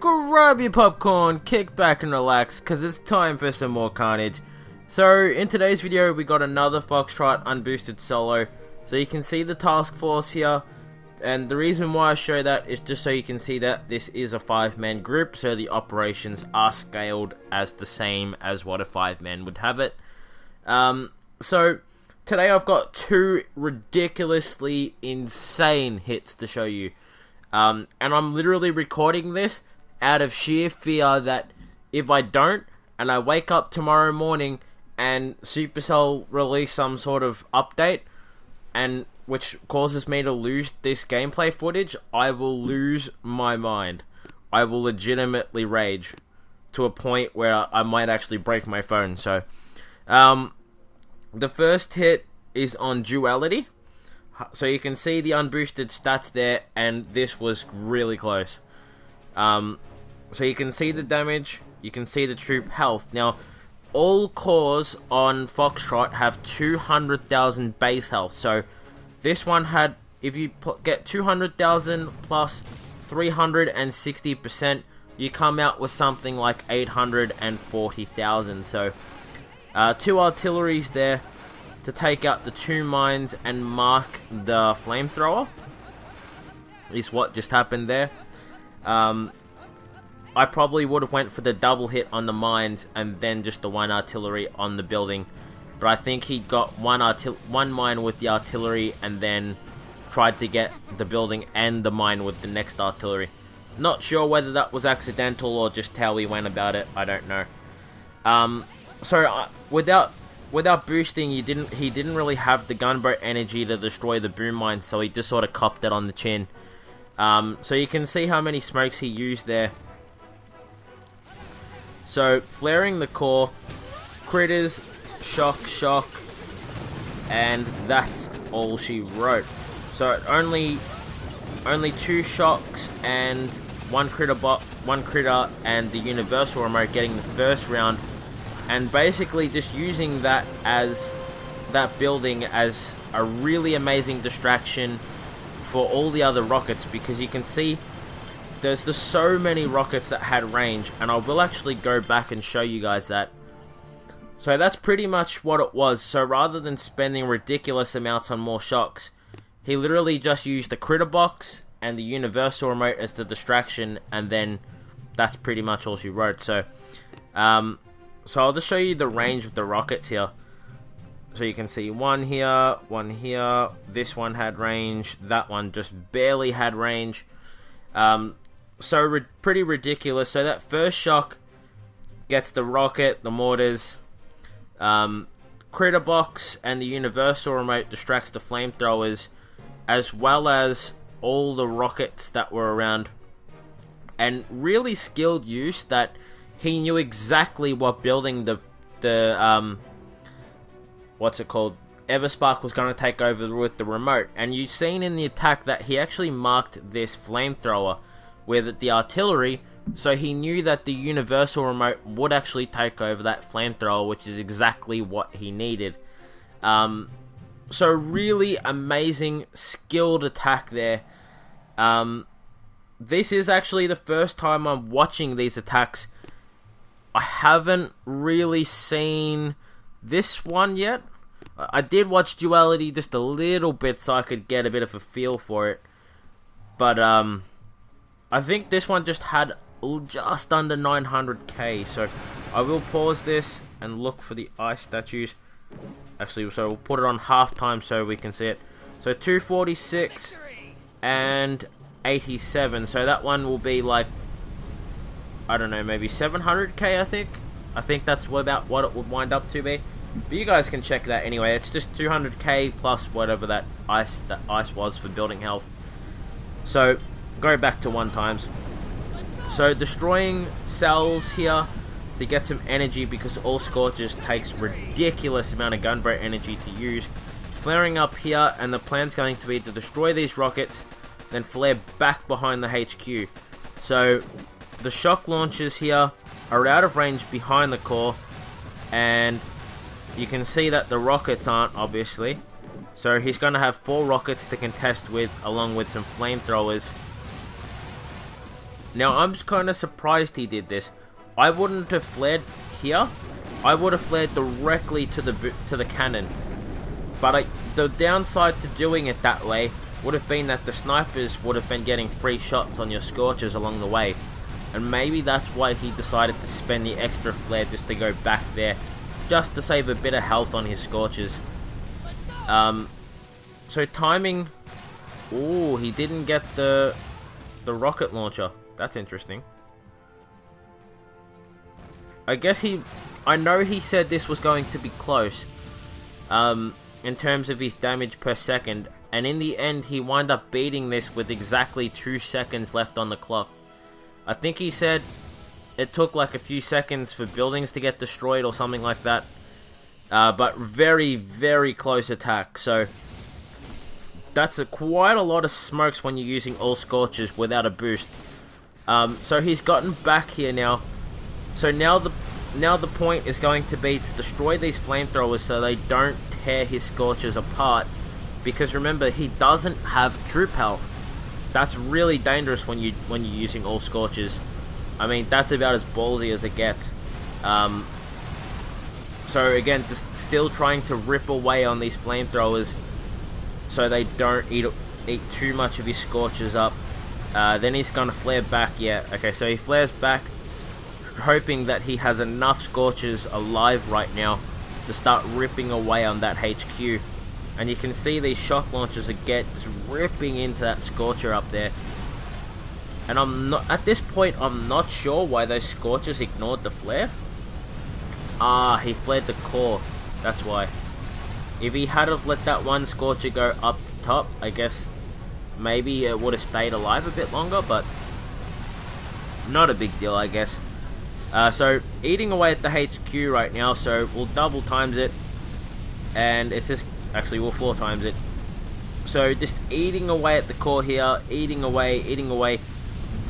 grab your popcorn, kick back and relax, cause it's time for some more carnage. So, in today's video, we got another Foxtrot unboosted solo. So you can see the task force here, and the reason why I show that is just so you can see that this is a five-man group, so the operations are scaled as the same as what a five-man would have it. Um, so, today I've got two ridiculously insane hits to show you. Um, and I'm literally recording this out of sheer fear that if I don't, and I wake up tomorrow morning and Supercell release some sort of update, and which causes me to lose this gameplay footage, I will lose my mind. I will legitimately rage to a point where I might actually break my phone. So, um, the first hit is on duality. So you can see the unboosted stats there, and this was really close. Um, so you can see the damage, you can see the troop health. Now, all cores on Foxtrot have 200,000 base health. So this one had, if you get 200,000 plus 360%, you come out with something like 840,000. So uh, two artilleries there to take out the two mines and mark the flamethrower. Is what just happened there. Um, I probably would have went for the double hit on the mines and then just the one artillery on the building. But I think he got one one mine with the artillery and then tried to get the building and the mine with the next artillery. Not sure whether that was accidental or just how he went about it. I don't know. Um, so uh, without without boosting, he didn't he didn't really have the gunboat energy to destroy the boom mine, so he just sort of copped it on the chin. Um, so you can see how many smokes he used there. So, flaring the core, critters, shock, shock, and that's all she wrote. So only only two shocks and one critter box, one critter and the universal remote getting the first round, and basically just using that as that building as a really amazing distraction for all the other rockets because you can see there's just so many rockets that had range, and I will actually go back and show you guys that. So that's pretty much what it was. So rather than spending ridiculous amounts on more shocks, he literally just used the critter box and the universal remote as the distraction, and then that's pretty much all she wrote. So, um, so I'll just show you the range of the rockets here. So you can see one here, one here. This one had range. That one just barely had range. Um, so ri pretty ridiculous. So that first shock gets the rocket, the mortars, um, critter box, and the universal remote distracts the flamethrowers, as well as all the rockets that were around. And really skilled use that he knew exactly what building the the um what's it called Everspark was going to take over with the remote. And you've seen in the attack that he actually marked this flamethrower with the artillery, so he knew that the universal remote would actually take over that flamethrower, which is exactly what he needed. Um, so really amazing, skilled attack there. Um, this is actually the first time I'm watching these attacks. I haven't really seen this one yet. I did watch Duality just a little bit so I could get a bit of a feel for it. But, um, I think this one just had just under 900k, so I will pause this and look for the ice statues. Actually, so we'll put it on half time so we can see it. So 246 and 87, so that one will be like, I don't know, maybe 700k I think. I think that's about what it would wind up to be. But you guys can check that anyway. It's just 200k plus whatever that ice that ice was for building health. So go back to one times. So destroying cells here to get some energy because all Scorchers takes ridiculous amount of gunboat energy to use. Flaring up here and the plan's going to be to destroy these rockets then flare back behind the HQ. So the shock launchers here are out of range behind the core and you can see that the rockets aren't obviously. So he's going to have four rockets to contest with along with some flamethrowers Now, I'm just kind of surprised he did this. I wouldn't have flared here. I would have flared directly to the to the cannon. But I, the downside to doing it that way would have been that the snipers would have been getting free shots on your Scorchers along the way. And maybe that's why he decided to spend the extra flare just to go back there. Just to save a bit of health on his Scorchers. Um, so timing... Oh, he didn't get the the rocket launcher. That's interesting. I guess he... I know he said this was going to be close. Um, in terms of his damage per second. And in the end, he wound up beating this with exactly two seconds left on the clock. I think he said it took like a few seconds for buildings to get destroyed or something like that. Uh, but very, very close attack. So that's a, quite a lot of smokes when you're using all Scorchers without a boost. Um, so he's gotten back here now. So now the now the point is going to be to destroy these flamethrowers so they don't tear his Scorchers apart. Because remember, he doesn't have troop health. That's really dangerous when you when you're using all Scorchers. I mean, that's about as ballsy as it gets. Um, so again, just still trying to rip away on these flamethrowers so they don't eat eat too much of his Scorchers up. Uh, then he's going to flare back, yeah. Okay, so he flares back, hoping that he has enough Scorchers alive right now to start ripping away on that HQ. And you can see these shock launchers again just ripping into that Scorcher up there. And I'm not at this point I'm not sure why those Scorchers ignored the flare. Ah, he flared the core. That's why. If he had have let that one Scorcher go up the top, I guess maybe it would have stayed alive a bit longer, but not a big deal, I guess. Uh, so, eating away at the HQ right now, so we'll double times it, and it's just, actually we'll four times it. So, just eating away at the core here, eating away, eating away.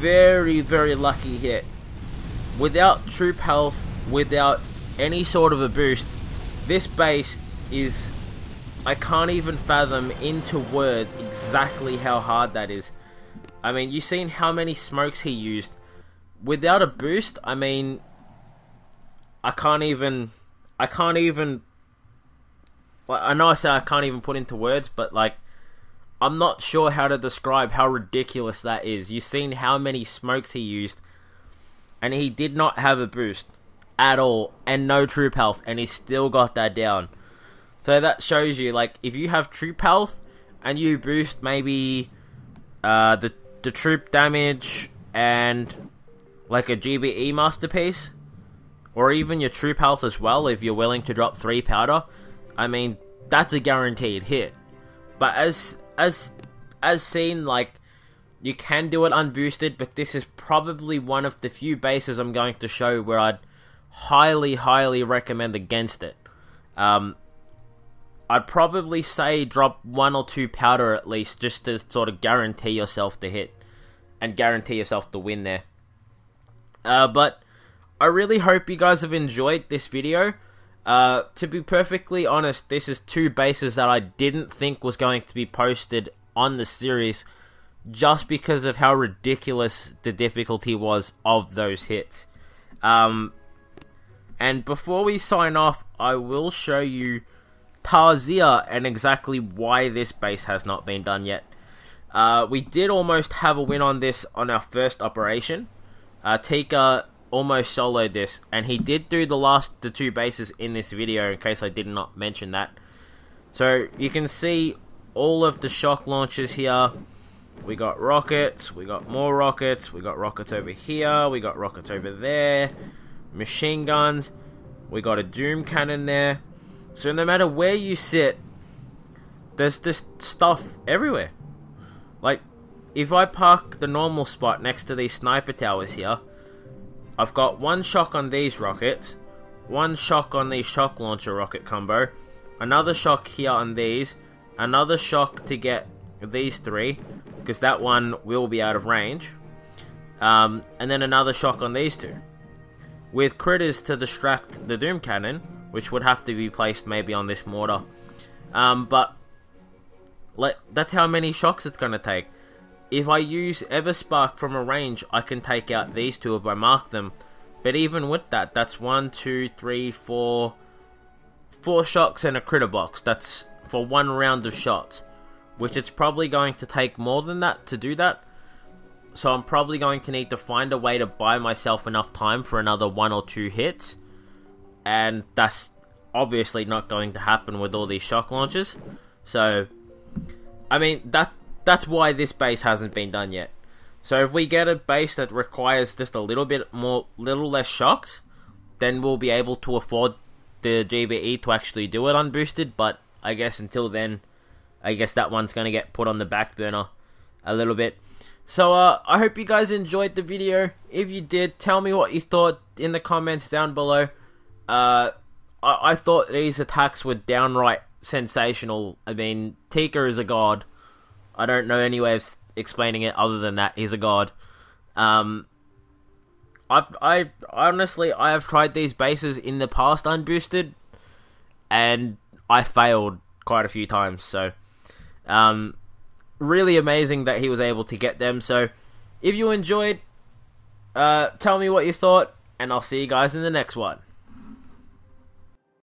Very, very lucky hit. Without troop health, without any sort of a boost, this base is I can't even fathom into words exactly how hard that is. I mean, you've seen how many smokes he used. Without a boost, I mean, I can't even, I can't even, I know I say I can't even put into words, but like, I'm not sure how to describe how ridiculous that is. You've seen how many smokes he used, and he did not have a boost at all, and no troop health, and he still got that down. So that shows you, like, if you have troop health and you boost maybe uh, the the troop damage and like a GBE masterpiece, or even your troop health as well, if you're willing to drop three powder, I mean that's a guaranteed hit. But as as as seen, like you can do it unboosted, but this is probably one of the few bases I'm going to show where I'd highly, highly recommend against it. Um, I'd probably say drop one or two powder at least, just to sort of guarantee yourself the hit and guarantee yourself the win there. Uh, but I really hope you guys have enjoyed this video. Uh, to be perfectly honest, this is two bases that I didn't think was going to be posted on the series just because of how ridiculous the difficulty was of those hits. Um, and before we sign off, I will show you Tarzia and exactly why this base has not been done yet. Uh, we did almost have a win on this on our first operation. Uh, Tikka almost soloed this, and he did do the last the two bases in this video. In case I did not mention that, so you can see all of the shock launchers here. We got rockets, we got more rockets, we got rockets over here, we got rockets over there, machine guns, we got a doom cannon there. So no matter where you sit, there's this stuff everywhere. Like, if I park the normal spot next to these sniper towers here, I've got one shock on these rockets, one shock on these shock launcher rocket combo, another shock here on these, another shock to get these three, because that one will be out of range, um, and then another shock on these two. With critters to distract the Doom Cannon, which would have to be placed maybe on this mortar. Um, but let, that's how many shocks it's going to take. If I use Everspark from a range, I can take out these two if I mark them. But even with that, that's one, two, three, four, four shocks and a critter box. That's for one round of shots, which it's probably going to take more than that to do that. So I'm probably going to need to find a way to buy myself enough time for another one or two hits, and that's obviously not going to happen with all these shock launchers. So, I mean that that's why this base hasn't been done yet. So if we get a base that requires just a little bit more, little less shocks, then we'll be able to afford the GBE to actually do it unboosted. But I guess until then, I guess that one's going to get put on the back burner a little bit. So uh, I hope you guys enjoyed the video. If you did, tell me what you thought in the comments down below. Uh, I, I thought these attacks were downright sensational. I mean, Tikka is a god. I don't know any way of explaining it other than that he's a god. Um, I've I honestly I have tried these bases in the past unboosted, and I failed quite a few times. So, um, really amazing that he was able to get them. So, if you enjoyed, uh, tell me what you thought, and I'll see you guys in the next one.